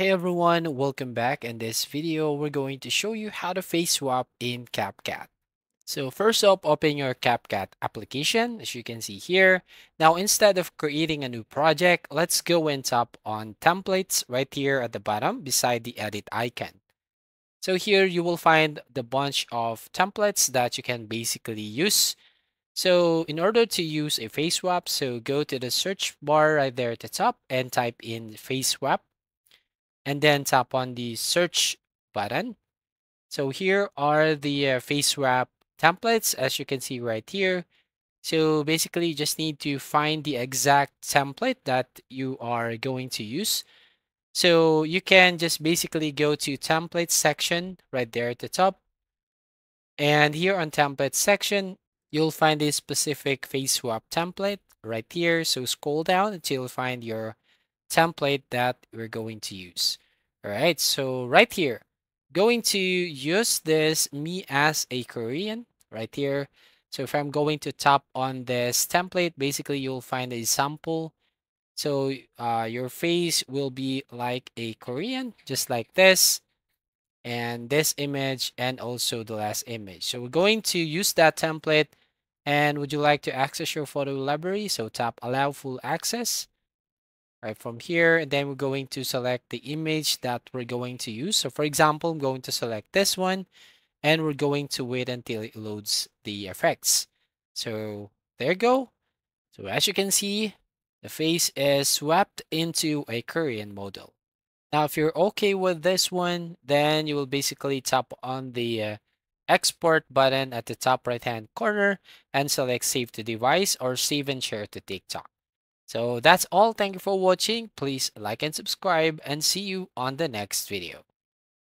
Hey everyone, welcome back. In this video, we're going to show you how to face swap in CapCut. So first up, open your CapCut application, as you can see here. Now, instead of creating a new project, let's go and tap on templates right here at the bottom beside the edit icon. So here you will find the bunch of templates that you can basically use. So in order to use a face swap, so go to the search bar right there at the top and type in face swap and then tap on the search button. So here are the uh, face swap templates as you can see right here. So basically you just need to find the exact template that you are going to use. So you can just basically go to template section right there at the top. And here on template section, you'll find a specific face swap template right here. So scroll down until you find your template that we're going to use. All right, so right here, going to use this me as a Korean right here. So if I'm going to tap on this template, basically you'll find a sample. So uh, your face will be like a Korean, just like this. And this image and also the last image. So we're going to use that template. And would you like to access your photo library? So tap allow full access right from here and then we're going to select the image that we're going to use. So for example i'm going to select this one and we're going to wait until it loads the effects. So there you go. So as you can see the face is swapped into a korean model. Now if you're okay with this one then you will basically tap on the uh, export button at the top right hand corner and select save to device or save and share to tiktok so that's all. Thank you for watching. Please like and subscribe and see you on the next video.